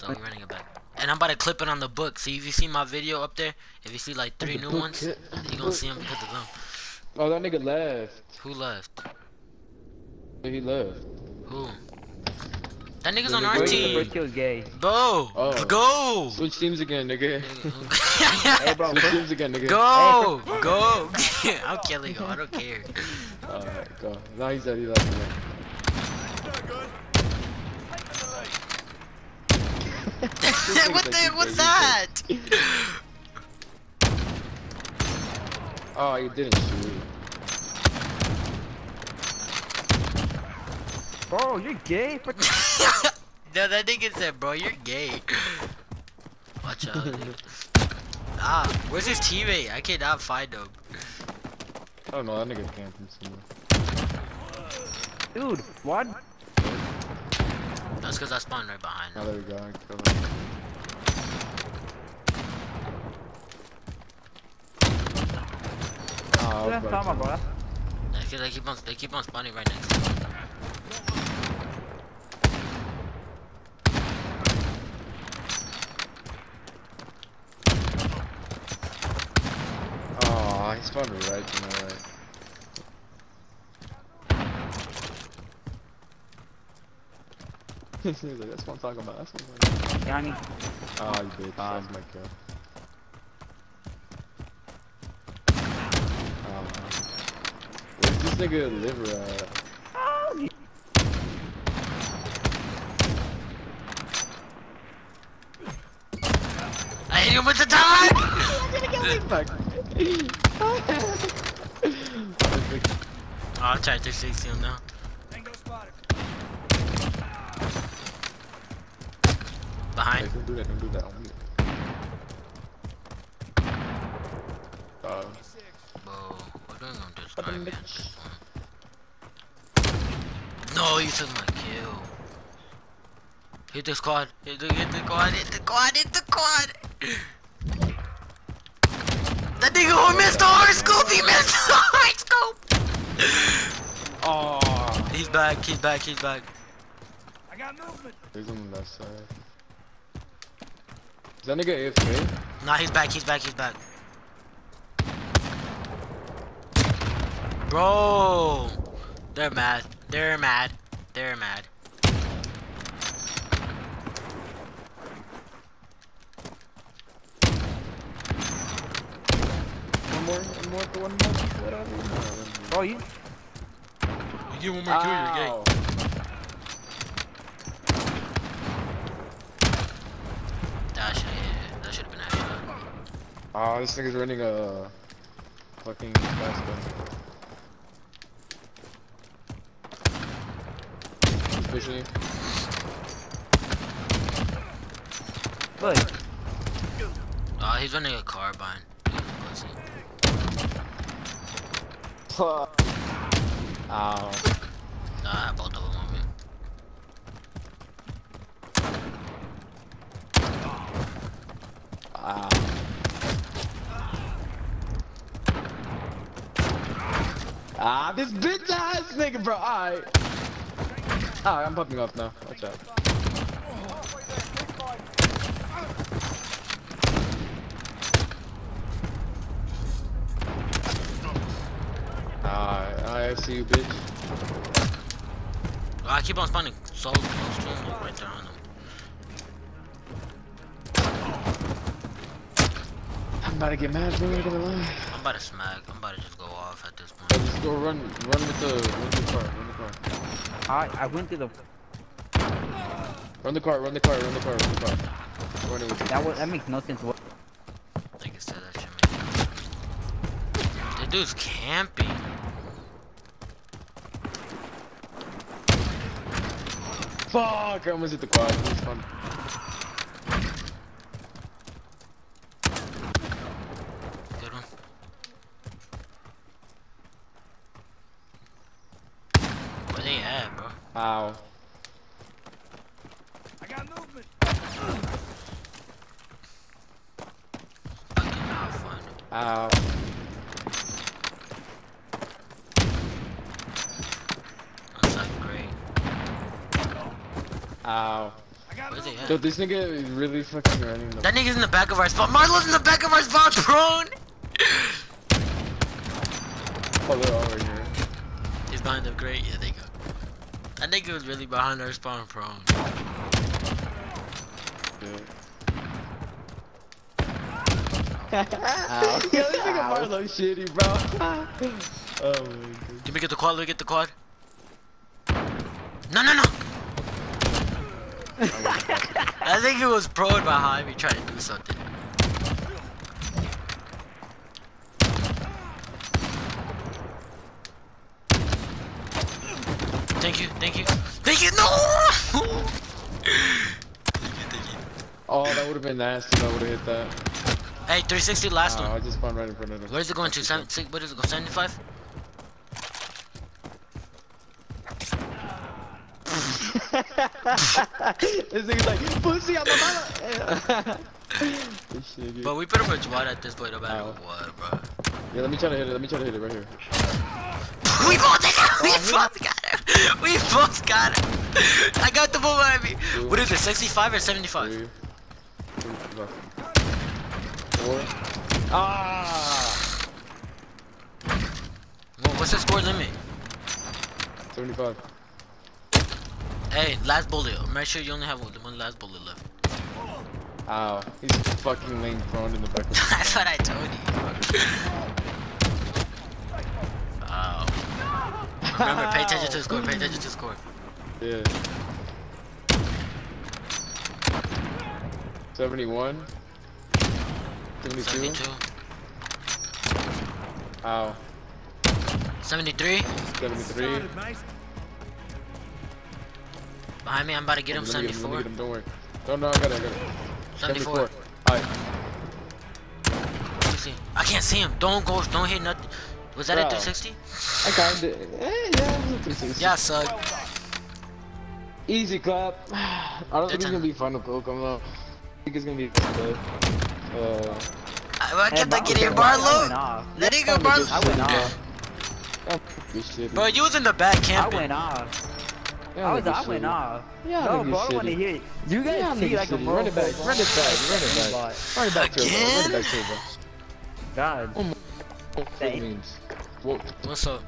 so I'm running it back. And I'm about to clip it on the book. See if you see my video up there, if you see like three new ones, yeah. you gonna see them because of them. Oh, that nigga left. Who left? He left. Who? That nigga's on our team. Gay. Bro, oh. go. Switch teams again, nigga. switch teams again, nigga. Go, go. I'm killing him. I don't care. Alright, go. Now he's he left. what the what's that? Oh, you didn't shoot. Bro, you're gay? What the no, that nigga said, bro, you're gay. Watch out. nigga. ah, where's his teammate? I cannot find him. I don't know. That nigga camping somewhere. Dude, what? That's because I spawned right behind Oh, him. there we go. I killed him. Oh, I was That's about not my to- bro. That's 'cause they keep on, they keep on spawning right next to. Oh, he spawned right to my right. He's like, that's what I'm talking about. That's what I'm talking about. Yanni. Oh, you bitch. That was my kill. Oh, Where's this nigga liver? I hit him with the time! oh, I tried to 60 him now. Hey, Behind. don't do that, don't do that. Uh, Whoa, what are you gonna do? What the Sorry, man. bitch? No, you took my kill. Hit the squad. Hit the, hit the quad. Hit the quad. Hit the quad. That nigga who missed the hard scope. He missed the hard scope. oh, He's back. He's back. He's back. he's on the left side. Is that nigga AFK? Nah, he's back. He's back. He's back. Bro, they're mad. They're mad. They're mad. One more, one more, one more. Whatever. Bro, you. You get one more kill, you're gay. Ow. That should have That should have been a headshot. Oh, this nigga's running a fucking fast gun. He's pushing you. Look. Oh, he's running a carbine. Pussy. Ow. Nah, I have both of them on me. Ow. Ah, this bitch ass nigga, bro. Alright. Alright, I'm popping off now. Watch out. Alright, I see you, bitch. I keep on spawning so close to him, right there on him. I'm about to get mad, bro. I'm gonna lie. I'm about to smack. I'm about to just go off at this point. Just go run, run with the, run the car, run the car. I, I went to the. Run the car, run the car, run the car, run the car. Running with That was, that makes no sense. What? I said that shit. man. That dude's camping. Fuck! I almost hit the quad. It was fun. Good one. Where they at, bro? Ow. I cannot find him. Ow. That's like great. Ow. Where's he at? Yo, this nigga is really fucking running. That nigga's in the back of our spawn. Marlo's in the back of our spawn, prone. oh, they're all right here. He's behind the grate. Yeah, they think it was really behind our spawn, prone. Yeah. Yo, this nigga Marlo shitty, bro. oh my god. Let me get the quad. Let me get the quad. No, no, no. I think it was prone behind me trying to do something. Oh, that would have been nasty. if I would have hit that. Hey, 360 last Oh, one. I just spawned right in front of him. Where's it going to? Seven, six, what is it go? 75? this like, pussy mama. shit. But we pretty much won at this point, no matter Ow. what, bro. Yeah, let me try to hit it. Let me try to hit it right here. We both got him! Oh, we both got him! We both got him! I got the ball behind me! What is it, 65 or 75? Three. Four. Ah! Well, what's the score limit? 75. Hey, last bullet. Make sure you only have one, last bullet left. Ow. He's fucking laying prone in the back of the That's what I told you. Oh. Remember, pay attention to the score, pay attention to the score. Yeah. 71. 72. 72. Ow. 73. 73. Behind me, I'm about to get him. Let me get him, 74. let me get him, don't worry. No, no, I got it, I got it. 74. Alright. Let me see. I can't see him. Don't go. Don't hit nothing. Was that a Bro. 360? I kinda. Eh, yeah, it was a 360. Yeah, suck. Easy clap. I don't think it's time. gonna be final pill come out. I think it's gonna be good. Uh, I, I Hey, kept on Barlow, getting I went Barlow. off. Let it go, Yeah, Barlow. I went off. oh, this shit. Bro, you was in the back camp. I went off. Yeah, I was. I went off. Yeah, No, nigga bro, I don't want to shitty. hear it. You guys Yeah, see nigga like a shitty. bro. Run it back, run it back, run it back. Run it back to it, bro. Run it back to it, bro. God. What it Thank- means. What? What's up?